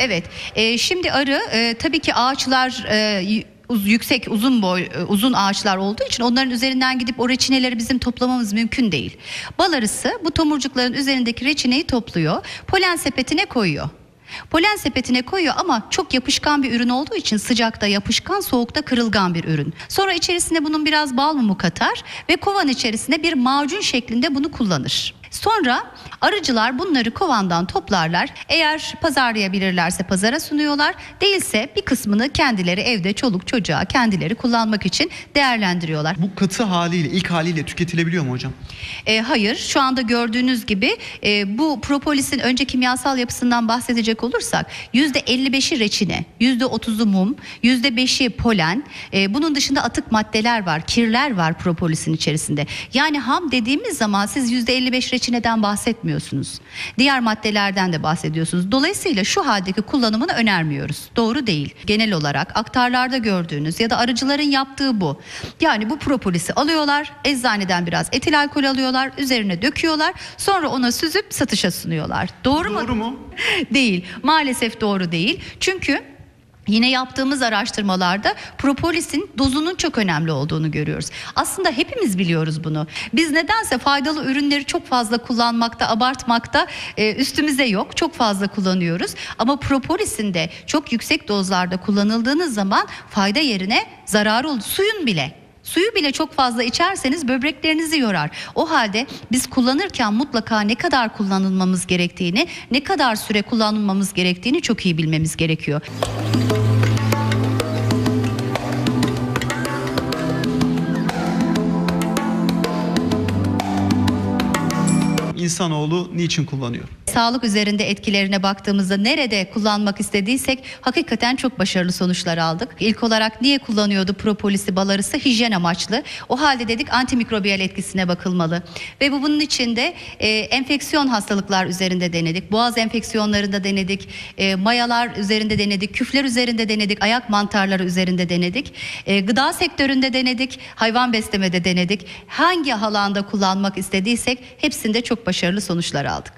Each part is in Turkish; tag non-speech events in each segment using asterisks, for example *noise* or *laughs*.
Evet. E, şimdi arı e, tabii ki ağaçlar e, uz- yüksek uzun boy e, uzun ağaçlar olduğu için onların üzerinden gidip o reçineleri bizim toplamamız mümkün değil. Bal arısı bu tomurcukların üzerindeki reçineyi topluyor. Polen sepetine koyuyor. Polen sepetine koyuyor ama çok yapışkan bir ürün olduğu için sıcakta yapışkan, soğukta kırılgan bir ürün. Sonra içerisine bunun biraz bal mumu katar ve kovan içerisine bir macun şeklinde bunu kullanır. Sonra arıcılar bunları kovandan toplarlar. Eğer pazarlayabilirlerse pazara sunuyorlar. Değilse bir kısmını kendileri evde çoluk çocuğa kendileri kullanmak için değerlendiriyorlar. Bu katı haliyle, ilk haliyle tüketilebiliyor mu hocam? E, hayır şu anda gördüğünüz gibi e, bu propolisin önce kimyasal yapısından bahsedecek olursak %55'i reçine, %30'u mum, %5'i polen. E, bunun dışında atık maddeler var, kirler var propolisin içerisinde. Yani ham dediğimiz zaman siz %55 reçineden bahsetmiyorsunuz. Diğer maddelerden de bahsediyorsunuz. Dolayısıyla şu haldeki kullanımını önermiyoruz. Doğru değil. Genel olarak aktarlarda gördüğünüz ya da arıcıların yaptığı bu. Yani bu propolisi alıyorlar, eczaneden biraz etil alkol alıyorlar, üzerine döküyorlar, sonra ona süzüp satışa sunuyorlar. Doğru, mu? Doğru mu? *laughs* değil. Maalesef doğru değil. Çünkü Yine yaptığımız araştırmalarda propolisin dozunun çok önemli olduğunu görüyoruz. Aslında hepimiz biliyoruz bunu. Biz nedense faydalı ürünleri çok fazla kullanmakta, abartmakta e, üstümüze yok. Çok fazla kullanıyoruz. Ama propolisin de çok yüksek dozlarda kullanıldığınız zaman fayda yerine zarar oldu. Suyun bile Suyu bile çok fazla içerseniz böbreklerinizi yorar. O halde biz kullanırken mutlaka ne kadar kullanılmamız gerektiğini, ne kadar süre kullanılmamız gerektiğini çok iyi bilmemiz gerekiyor. İnsanoğlu niçin kullanıyor? Sağlık üzerinde etkilerine baktığımızda nerede kullanmak istediysek hakikaten çok başarılı sonuçlar aldık. İlk olarak niye kullanıyordu propolisi bal arısı? Hijyen amaçlı. O halde dedik antimikrobiyal etkisine bakılmalı. Ve bu bunun içinde e, enfeksiyon hastalıklar üzerinde denedik. Boğaz enfeksiyonlarında denedik. E, mayalar üzerinde denedik. Küfler üzerinde denedik. Ayak mantarları üzerinde denedik. E, gıda sektöründe denedik. Hayvan beslemede denedik. Hangi alanda kullanmak istediysek hepsinde çok başarılı sonuçlar aldık.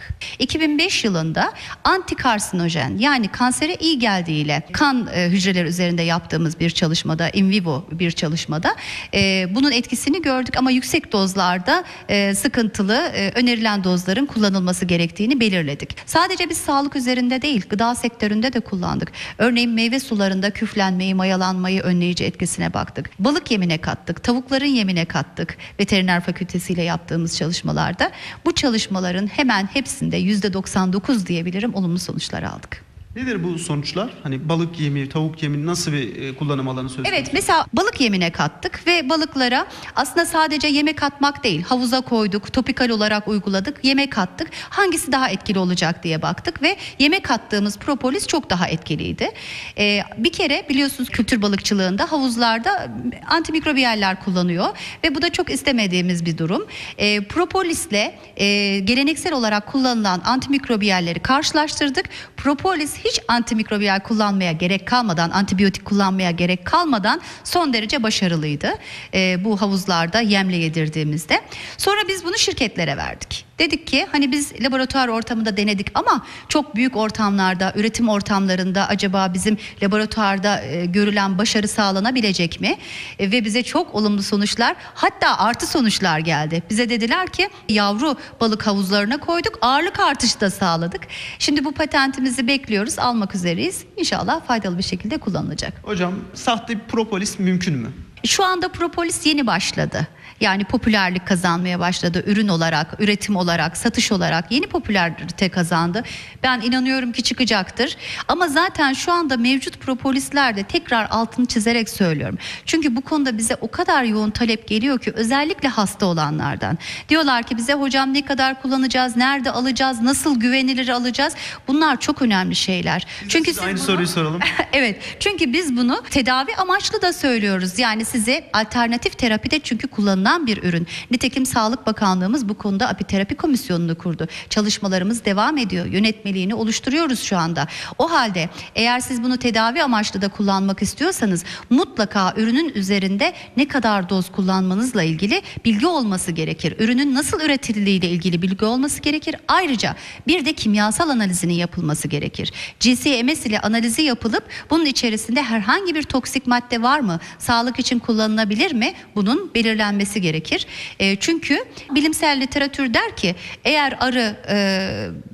2005 yılında antikarsinojen yani kansere iyi geldiğiyle kan e, hücreleri üzerinde yaptığımız bir çalışmada in vivo bir çalışmada e, bunun etkisini gördük ama yüksek dozlarda e, sıkıntılı önerilen dozların kullanılması gerektiğini belirledik. Sadece biz sağlık üzerinde değil gıda sektöründe de kullandık. Örneğin meyve sularında küflenmeyi mayalanmayı önleyici etkisine baktık. Balık yemine kattık tavukların yemine kattık veteriner fakültesiyle yaptığımız çalışmalarda. Bu çalışmaların hemen hepsinde %99 diyebilirim olumlu sonuçlar aldık. Nedir bu sonuçlar? Hani balık yemi, tavuk yemi nasıl bir e, kullanım alanı söz konusu? Evet mesela balık yemine kattık ve balıklara aslında sadece yeme katmak değil havuza koyduk topikal olarak uyguladık yeme kattık hangisi daha etkili olacak diye baktık ve yeme kattığımız propolis çok daha etkiliydi. Ee, bir kere biliyorsunuz kültür balıkçılığında havuzlarda antimikrobiyeller kullanıyor ve bu da çok istemediğimiz bir durum. Ee, propolisle e, geleneksel olarak kullanılan antimikrobiyelleri karşılaştırdık. Propolis hiç antimikrobiyal kullanmaya gerek kalmadan, antibiyotik kullanmaya gerek kalmadan son derece başarılıydı. Ee, bu havuzlarda yemle yedirdiğimizde. Sonra biz bunu şirketlere verdik. Dedik ki hani biz laboratuvar ortamında denedik ama çok büyük ortamlarda, üretim ortamlarında acaba bizim laboratuvarda e, görülen başarı sağlanabilecek mi? E, ve bize çok olumlu sonuçlar hatta artı sonuçlar geldi. Bize dediler ki yavru balık havuzlarına koyduk ağırlık artışı da sağladık. Şimdi bu patentimizi bekliyoruz almak üzereyiz. İnşallah faydalı bir şekilde kullanılacak. Hocam sahte propolis mümkün mü? Şu anda propolis yeni başladı. Yani popülerlik kazanmaya başladı ürün olarak, üretim olarak, satış olarak yeni popülerite kazandı. Ben inanıyorum ki çıkacaktır. Ama zaten şu anda mevcut propolisler tekrar altını çizerek söylüyorum. Çünkü bu konuda bize o kadar yoğun talep geliyor ki özellikle hasta olanlardan. Diyorlar ki bize hocam ne kadar kullanacağız, nerede alacağız, nasıl güvenilir alacağız? Bunlar çok önemli şeyler. Çünkü size siz aynı bunu- soruyu soralım. *laughs* evet çünkü biz bunu tedavi amaçlı da söylüyoruz. Yani size alternatif terapide çünkü kullanabilirsiniz kullanılan bir ürün. Nitekim Sağlık Bakanlığımız bu konuda apiterapi komisyonunu kurdu. Çalışmalarımız devam ediyor. Yönetmeliğini oluşturuyoruz şu anda. O halde eğer siz bunu tedavi amaçlı da kullanmak istiyorsanız mutlaka ürünün üzerinde ne kadar doz kullanmanızla ilgili bilgi olması gerekir. Ürünün nasıl üretildiği ile ilgili bilgi olması gerekir. Ayrıca bir de kimyasal analizinin yapılması gerekir. GCMS ile analizi yapılıp bunun içerisinde herhangi bir toksik madde var mı? Sağlık için kullanılabilir mi? Bunun belirlenmesi gerekir. E, çünkü bilimsel literatür der ki eğer arı e,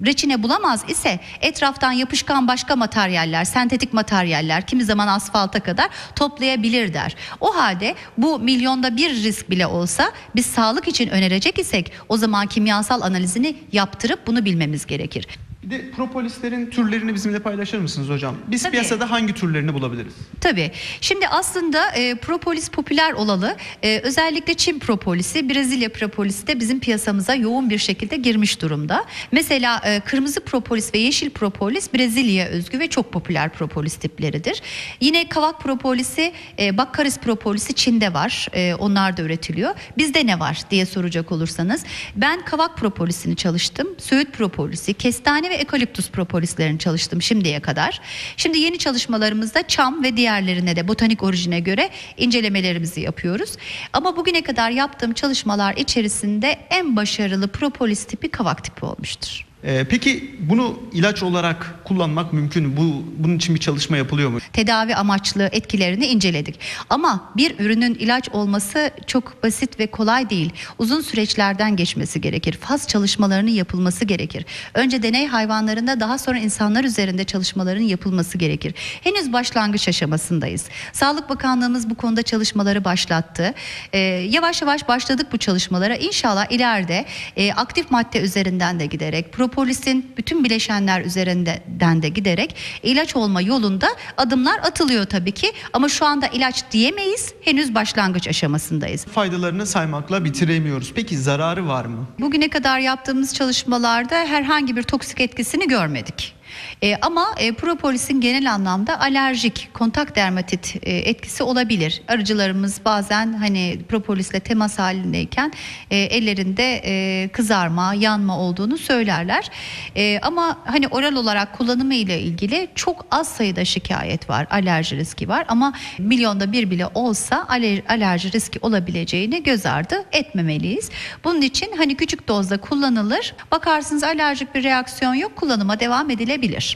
reçine bulamaz ise etraftan yapışkan başka materyaller, sentetik materyaller kimi zaman asfalta kadar toplayabilir der. O halde bu milyonda bir risk bile olsa biz sağlık için önerecek isek o zaman kimyasal analizini yaptırıp bunu bilmemiz gerekir. Bir de propolislerin türlerini bizimle paylaşır mısınız hocam? Biz Tabii. piyasada hangi türlerini bulabiliriz? Tabii. Şimdi aslında e, propolis popüler olalı e, özellikle Çin propolisi, Brezilya propolisi de bizim piyasamıza yoğun bir şekilde girmiş durumda. Mesela e, kırmızı propolis ve yeşil propolis Brezilya'ya özgü ve çok popüler propolis tipleridir. Yine kavak propolisi, e, bakkaris propolisi Çin'de var. E, onlar da üretiliyor. Bizde ne var diye soracak olursanız. Ben kavak propolisini çalıştım. Söğüt propolisi, kestane ve ekaliptus propolislerini çalıştım şimdiye kadar. Şimdi yeni çalışmalarımızda çam ve diğerlerine de botanik orijine göre incelemelerimizi yapıyoruz. Ama bugüne kadar yaptığım çalışmalar içerisinde en başarılı propolis tipi kavak tipi olmuştur. Ee, peki bunu ilaç olarak kullanmak mümkün mü? Bu, bunun için bir çalışma yapılıyor mu? tedavi amaçlı etkilerini inceledik. Ama bir ürünün ilaç olması çok basit ve kolay değil. Uzun süreçlerden geçmesi gerekir. Faz çalışmalarının yapılması gerekir. Önce deney hayvanlarında daha sonra insanlar üzerinde çalışmaların yapılması gerekir. Henüz başlangıç aşamasındayız. Sağlık Bakanlığımız bu konuda çalışmaları başlattı. Ee, yavaş yavaş başladık bu çalışmalara. İnşallah ileride e, aktif madde üzerinden de giderek, propolisin bütün bileşenler üzerinden de giderek ilaç olma yolunda adımlar atılıyor tabii ki. Ama şu anda ilaç diyemeyiz. Henüz başlangıç aşamasındayız. Faydalarını saymakla bitiremiyoruz. Peki zararı var mı? Bugüne kadar yaptığımız çalışmalarda herhangi bir toksik etkisini görmedik. E, ama e, propolisin genel anlamda alerjik kontak dermatit e, etkisi olabilir. Arıcılarımız bazen hani propolisle temas halindeyken e, ellerinde e, kızarma, yanma olduğunu söylerler. E, ama hani oral olarak kullanımı ile ilgili çok az sayıda şikayet var, alerji riski var. Ama milyonda bir bile olsa aler- alerji riski olabileceğini göz ardı etmemeliyiz. Bunun için hani küçük dozda kullanılır. Bakarsınız alerjik bir reaksiyon yok, kullanıma devam edilebilir.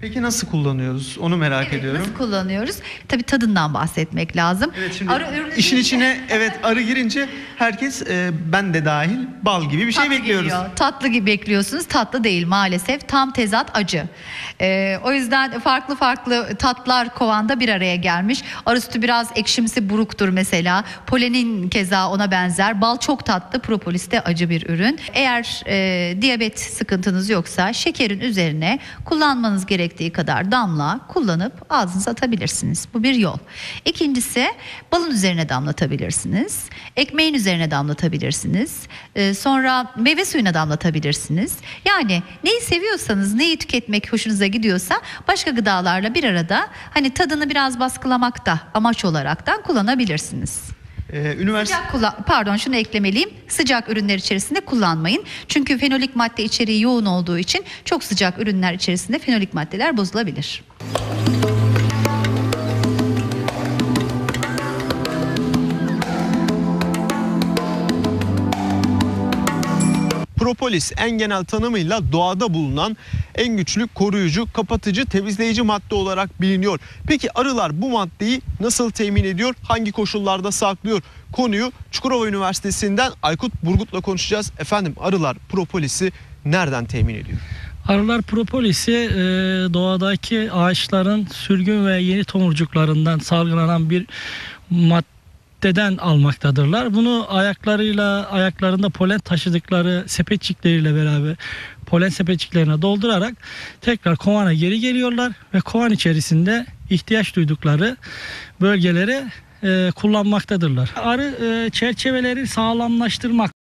Peki nasıl kullanıyoruz? Onu merak Evet, ediyorum. Nasıl kullanıyoruz? Tabii tadından bahsetmek lazım. Evet şimdi Arı işin içine evet *laughs* arı girince herkes e, ben de dahil bal gibi bir şey Tatlı bekliyoruz. geliyor. Tatlı gibi bekliyorsunuz. Tatlı değil maalesef. Tam tezat acı. Ee, o yüzden farklı farklı tatlar kovanda bir araya gelmiş. Arı sütü biraz ekşimsi buruktur mesela. Polenin keza ona benzer. Bal çok tatlı. Propolis de acı bir ürün. Eğer e, diyabet sıkıntınız yoksa şekerin üzerine kullanmanız gerektiği kadar damla kullanıp ağzınıza atabilirsiniz. Bu bir yol. İkincisi balın üzerine damlatabilirsiniz. Ekmeğin üzerine damlatabilirsiniz. Ee, sonra meyve suyuna damlatabilirsiniz. Yani neyi seviyorsanız, neyi tüketmek hoşunuza gidiyorsa başka gıdalarla bir arada hani tadını biraz baskılamak da amaç olaraktan kullanabilirsiniz. Ee, üniversite Sıcak kullan- pardon şunu eklemeliyim. Sıcak ürünler içerisinde kullanmayın. Çünkü fenolik madde içeriği yoğun olduğu için çok sıcak ürünler içerisinde fenolik maddeler bozulabilir. Propolis en genel tanımıyla doğada bulunan en güçlü koruyucu, kapatıcı, temizleyici madde olarak biliniyor. Peki arılar bu maddeyi nasıl temin ediyor? Hangi koşullarda saklıyor? Konuyu Çukurova Üniversitesi'nden Aykut Burgut'la konuşacağız. Efendim arılar propolisi nereden temin ediyor? Arılar propolisi e, doğadaki ağaçların sürgün ve yeni tomurcuklarından salgılanan bir maddeden almaktadırlar. Bunu ayaklarıyla ayaklarında polen taşıdıkları sepetçikleriyle beraber polen sepetçiklerine doldurarak tekrar kovana geri geliyorlar ve kovan içerisinde ihtiyaç duydukları bölgelere e, kullanmaktadırlar. Arı e, çerçeveleri sağlamlaştırmak